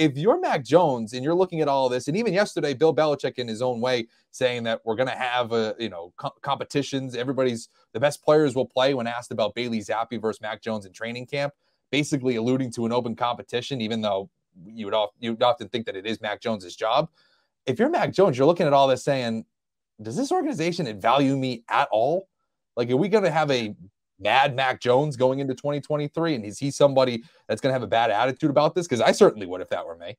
if you're Mac Jones and you're looking at all this, and even yesterday, Bill Belichick in his own way saying that we're going to have a you know co- competitions. Everybody's the best players will play. When asked about Bailey Zappe versus Mac Jones in training camp, basically alluding to an open competition, even though you would often, you would often think that it is Mac Jones's job. If you're Mac Jones, you're looking at all this saying, does this organization value me at all? Like, are we going to have a mad Mac Jones going into 2023? And is he somebody that's going to have a bad attitude about this? Because I certainly would if that were me.